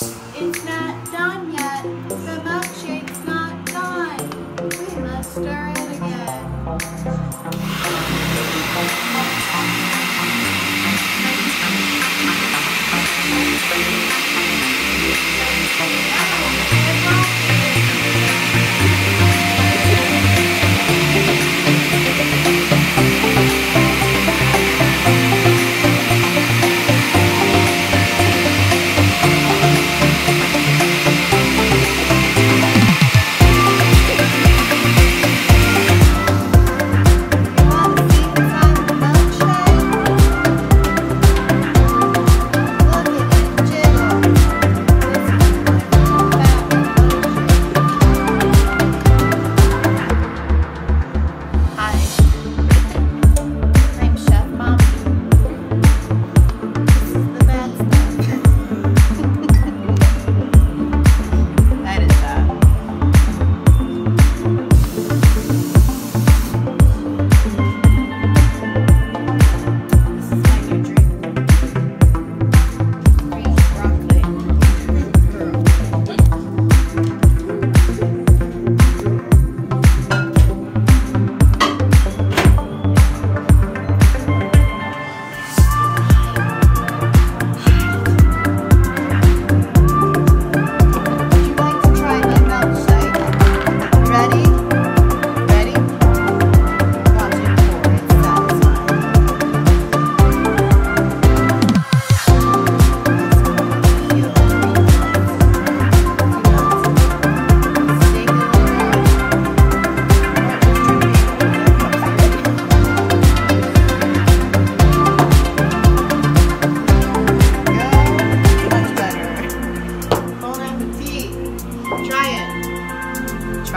It's not done yet.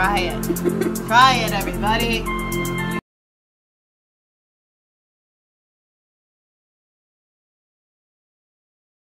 Try it. Try it. Everybody.